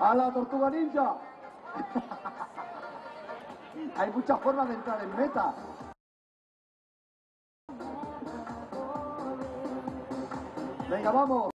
A la tortuga ninja. Hay muchas formas de entrar en meta. Venga, vamos.